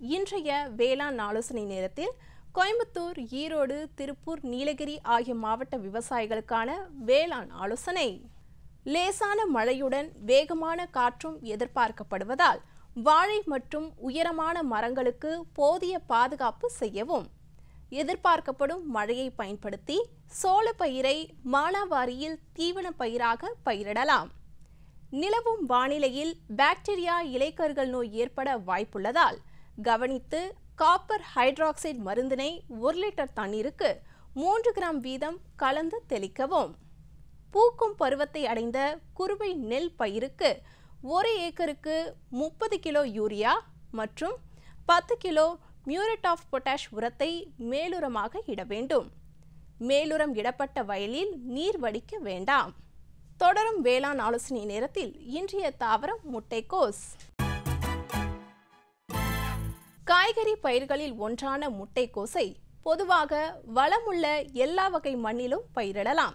இன்றைய வேளாண் ஆலோசனை நேரத்தில் கோயம்புத்தூர் ஈரோடு திருப்பூர் நீலகிரி ஆகிய மாவட்ட விவசாயிகளுக்கான வேளாண் ஆலோசனை. லேசான மழையுடன் வேகமான காற்றும் எதிர்பார்க்கப்படுவதால் வாழை மற்றும் உயரமான மரங்களுக்கு போதிய பாதுகாப்பு செய்யவும். எதிர்பார்க்கப்படும் மழையை பயன்படுத்தி சோள பயிரை மானாவாரியில் தீவன பயிராக பயிரிடலாம். நிலவும் வானிலையில் பாக்டீரியா இலைக்கருகள் நோய் ஏற்பட வாய்ப்புள்ளதால் கவனித்து காப்பர் ஹைட்ராக்சைடு மருந்தினை ஒரு லிட்டர் தண்ணீருக்கு மூன்று கிராம் வீதம் கலந்து தெளிக்கவும். பூக்கும் பருவத்தை அடைந்த குறுவை நெல் பயிருக்கு ஒரு ஏக்கருக்கு முப்பது கிலோ யூரியா மற்றும் பத்து கிலோ மியூரேட் ஆஃப் பொட்டாஷ் உரத்தை மேலுரமாக இட வேண்டும். மேலுரம் இடப்பட்ட வயலில் நீர் வடிக்க வேண்டாம். தொடரும் வேளாண் ஆலோசனை நேரத்தில் இன்றைய தாவரம் முட்டைக்கோஸ். காய்கறி பயிர்களில் ஒன்றான முட்டைக்கோசை பொதுவாக வளமுள்ள எல்லா வகை மண்ணிலும் பயிரிடலாம்.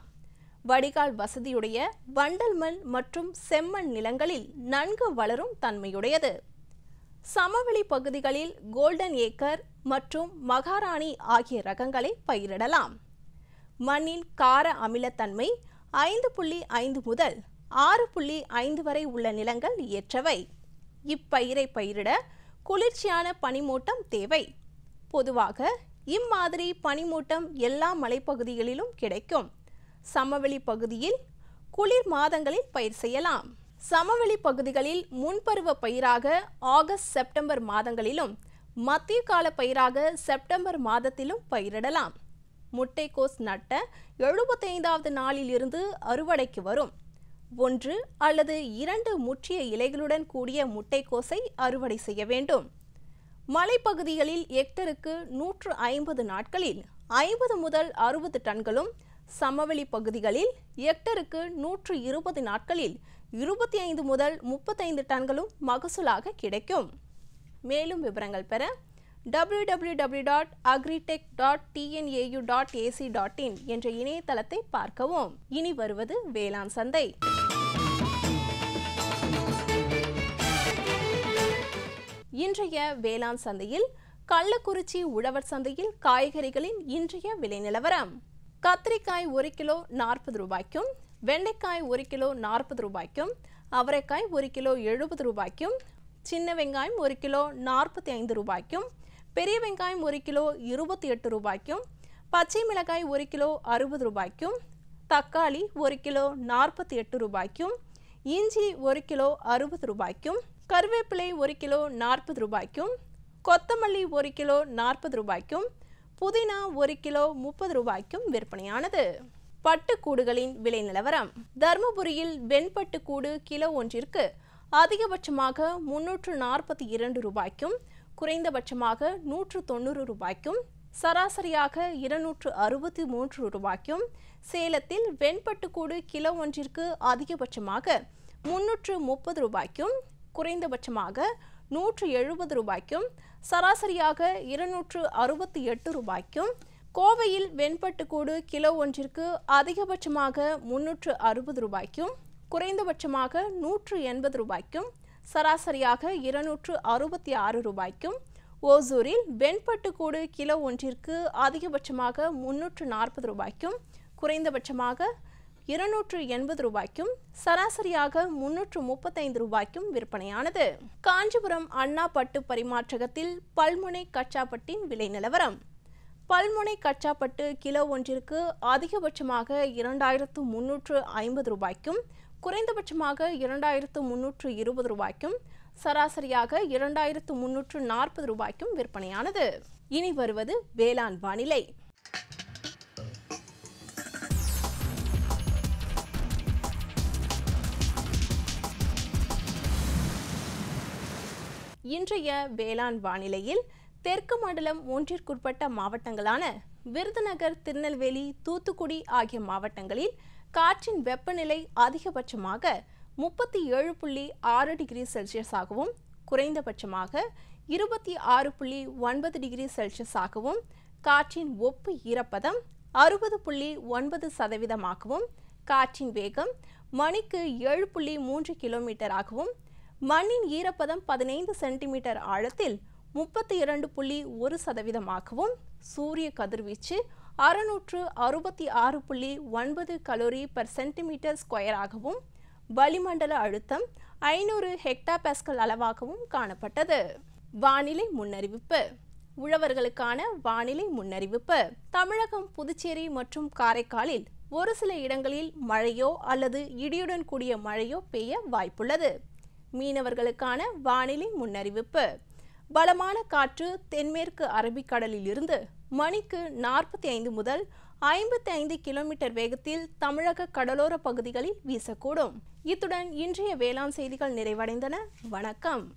வடிகால் வசதியுடைய வண்டல் மண் மற்றும் செம்மண் நிலங்களில் நன்கு வளரும் தன்மையுடையது. சமவெளி பகுதிகளில் கோல்டன் ஏக்கர் மற்றும் மகாராணி ஆகிய ரகங்களை பயிரிடலாம். மண்ணின் கார அமிலத்தன்மை ஐந்து புள்ளி ஐந்து முதல் ஆறு புள்ளி ஐந்து வரை உள்ள நிலங்கள் ஏற்றவை. இப்பயிரை பயிரிட குளிர்ச்சியான பனிமூட்டம் தேவை. பொதுவாக இம்மாதிரி பனிமூட்டம் எல்லா மலைப்பகுதிகளிலும் கிடைக்கும். சமவெளி பகுதியில் குளிர் மாதங்களில் பயிர் செய்யலாம். சமவெளி பகுதிகளில் முன்பருவ பயிராக ஆகஸ்ட் செப்டம்பர் மாதங்களிலும் மத்திய கால பயிராக செப்டம்பர் மாதத்திலும் பயிரிடலாம். முட்டைக்கோஸ் நட்ட எழுபத்தைந்தாவது நாளில் இருந்து அறுவடைக்கு வரும். ஒன்று அல்லது இரண்டு முற்றிய இலைகளுடன் கூடிய முட்டைக்கோசை அறுவடை செய்ய வேண்டும். மலைப்பகுதிகளில் ஹெக்டருக்கு நூற்று ஐம்பது நாட்களில் ஐம்பது முதல் அறுபது டன்களும் சமவெளி பகுதிகளில் ஹெக்டருக்கு நூற்று இருபது நாட்களில் இருபத்தி ஐந்து முதல் முப்பத்தைந்து டன்களும் மகசூலாக கிடைக்கும். மேலும் விவரங்கள் பெற W W W dot agritech dot TNAU dot AC dot in என்ற இணையதளத்தை பார்க்கவும். இனி வருவது வேளாண் சந்தை. இன்றைய வேளாண் சந்தையில் கள்ளக்குறிச்சி உழவர் சந்தையில் காய்கறிகளின் இன்றைய விலை நிலவரம். கத்திரிக்காய் ஒரு கிலோ நாற்பது ரூபாய்க்கும் வெண்டைக்காய் ஒரு கிலோ நாற்பது ரூபாய்க்கும் அவரைக்காய் ஒரு கிலோ எழுபது ரூபாய்க்கும் சின்ன வெங்காயம் ஒரு கிலோ நாற்பத்தி ஐந்து ரூபாய்க்கும் பெரிய வெங்காயம் ஒரு கிலோ இருபத்தி எட்டு ரூபாய்க்கும் பச்சை மிளகாய் ஒரு கிலோ அறுபது ரூபாய்க்கும் தக்காளி ஒரு கிலோ நாற்பத்தி எட்டு ரூபாய்க்கும் இஞ்சி ஒரு கிலோ அறுபது ரூபாய்க்கும் கருவேப்பிலை ஒரு கிலோ நாற்பது ரூபாய்க்கும் கொத்தமல்லி ஒரு கிலோ நாற்பது ரூபாய்க்கும் புதினா ஒரு கிலோ முப்பது ரூபாய்க்கும் விற்பனையானது. பட்டுக்கூடுகளின் விலை நிலவரம். தருமபுரியில் வெண்பட்டு கூடு கிலோ ஒன்றிற்கு அதிகபட்சமாக முன்னூற்று நாற்பத்தி இரண்டு ரூபாய்க்கும் குறைந்தபட்சமாக நூற்று தொண்ணூறு ரூபாய்க்கும் சராசரியாக இருநூற்று அறுபத்தி மூன்று ரூபாய்க்கும் சேலத்தில் வெண்பட்டுக்கூடு கிலோ ஒன்றிற்கு அதிகபட்சமாக முன்னூற்று முப்பது ரூபாய்க்கும் குறைந்தபட்சமாக நூற்று எழுபது ரூபாய்க்கும் சராசரியாக இருநூற்று அறுபத்தி எட்டு ரூபாய்க்கும் கோவையில் வெண்பட்டுக்கூடு கிலோ ஒன்றிற்கு அதிகபட்சமாக முன்னூற்று அறுபது ரூபாய்க்கும் குறைந்தபட்சமாக நூற்று எண்பது ரூபாய்க்கும் சராசரியாக இருநூற்று அறுபத்தி ஆறு ரூபாய்க்கும் ஓசூரில் வெண்பட்டுக்கூடு கிலோ ஒன்றிற்கு அதிகபட்சமாக முன்னூற்று நாற்பது ரூபாய்க்கும் குறைந்தபட்சமாக இருநூற்று எண்பது ரூபாய்க்கும் சராசரியாக முன்னூற்று முப்பத்தைந்து ரூபாய்க்கும் விற்பனையானது. காஞ்சிபுரம் அண்ணா பட்டு பரிமாற்றகத்தில் பல்முனை கச்சாப்பட்டின் விலை நிலவரம். பல்முனை கச்சாப்பட்டு கிலோ ஒன்றிற்கு அதிகபட்சமாக இரண்டாயிரத்து முன்னூற்று ஐம்பது ரூபாய்க்கும் குறைந்தபட்சமாக இரண்டாயிரத்து முன்னூற்று இருபது ரூபாய்க்கும் சராசரியாக இரண்டாயிரத்து முன்னூற்று நாற்பது ரூபாய்க்கும் விற்பனையானது. இனி வருவது வேளாண் வானிலை. இன்றைய வேளாண் வானிலையில் தெற்கு மண்டலம் ஒன்றிற்குட்பட்ட மாவட்டங்களான விருதுநகர் திருநெல்வேலி தூத்துக்குடி ஆகிய மாவட்டங்களில் காற்றின் வெப்பநிலை அதிகபட்சமாக முப்பத்தி ஏழு புள்ளி ஆறு டிகிரி செல்சியஸாகவும் குறைந்தபட்சமாக இருபத்தி ஆறு புள்ளி ஒன்பது டிகிரி செல்சியஸாகவும் காற்றின் ஒப்பு ஈரப்பதம் அறுபது புள்ளி ஒன்பது சதவீதமாகவும் காற்றின் வேகம் மணிக்கு ஏழு புள்ளி மூன்று கிலோமீட்டராகவும் மண்ணின் ஈரப்பதம் பதினைந்து சென்டிமீட்டர் ஆழத்தில் முப்பத்தி இரண்டு புள்ளி ஒரு சதவீதமாகவும் சூரிய கதிர்வீச்சு அறுநூற்று அறுபத்தி ஆறு புள்ளி ஒன்பது கலோரி பர் சென்டிமீட்டர் ஸ்கொயராகவும் வளிமண்டல அழுத்தம் ஐநூறு ஹெக்டா பேஸ்கல் அளவாகவும் காணப்பட்டது. வானிலை முன்னறிவிப்பு. உழவர்களுக்கான வானிலை முன்னறிவிப்பு. தமிழகம் புதுச்சேரி மற்றும் காரைக்காலில் ஒரு சில இடங்களில் மழையோ அல்லது இடியுடன் கூடிய மழையோ பெய்ய வாய்ப்புள்ளது. மீனவர்களுக்கான வானிலை முன்னறிவிப்பு. பலமான காற்று தென்மேற்கு அரபிக்கடலில் இருந்து மணிக்கு நாற்பத்தி ஐந்து முதல் ஐம்பத்தி ஐந்து கிலோமீட்டர் வேகத்தில் தமிழக கடலோர பகுதிகளில் வீசக்கூடும். இத்துடன் இன்றைய வேளாண் செய்திகள் நிறைவடைந்தன. வணக்கம்.